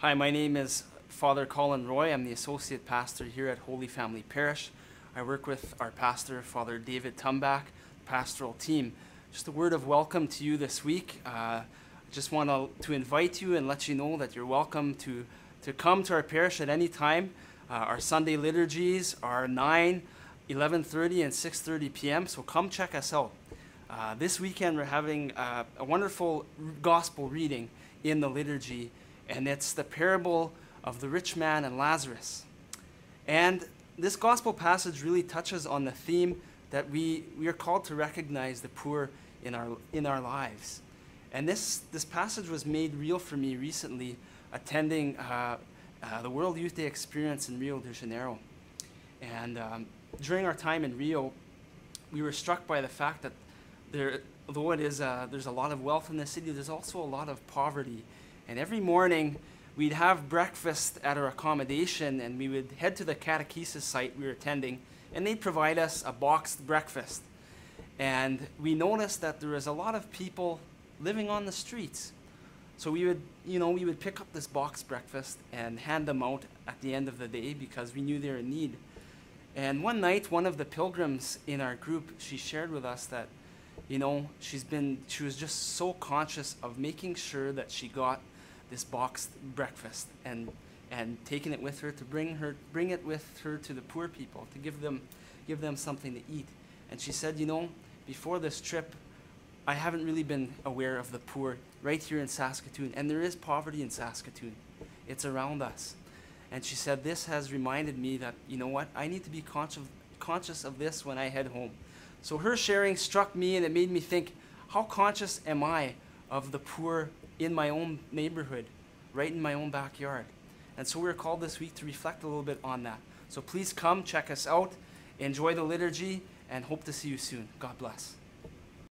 Hi, my name is Father Colin Roy. I'm the associate pastor here at Holy Family Parish. I work with our pastor, Father David Tumbach, pastoral team. Just a word of welcome to you this week. Uh, I just want to, to invite you and let you know that you're welcome to, to come to our parish at any time. Uh, our Sunday liturgies are 9, 11.30, and 6.30 p.m., so come check us out. Uh, this weekend we're having uh, a wonderful gospel reading in the liturgy, and it's the parable of the rich man and Lazarus. And this gospel passage really touches on the theme that we, we are called to recognize the poor in our, in our lives. And this, this passage was made real for me recently attending uh, uh, the World Youth Day experience in Rio de Janeiro. And um, during our time in Rio, we were struck by the fact that there, although it is, uh, there's a lot of wealth in the city, there's also a lot of poverty. And every morning, we'd have breakfast at our accommodation and we would head to the catechesis site we were attending and they'd provide us a boxed breakfast. And we noticed that there was a lot of people living on the streets. So we would, you know, we would pick up this boxed breakfast and hand them out at the end of the day because we knew they were in need. And one night, one of the pilgrims in our group, she shared with us that, you know, she's been, she was just so conscious of making sure that she got this boxed breakfast and and taking it with her to bring her bring it with her to the poor people to give them give them something to eat. And she said you know before this trip i haven't really been aware of the poor right here in saskatoon and there is poverty in saskatoon. It's around us. And she said this has reminded me that you know what i need to be conscious conscious of this when i head home. So her sharing struck me and it made me think how conscious am i of the poor in my own neighborhood, right in my own backyard. And so we're called this week to reflect a little bit on that. So please come, check us out, enjoy the liturgy, and hope to see you soon. God bless.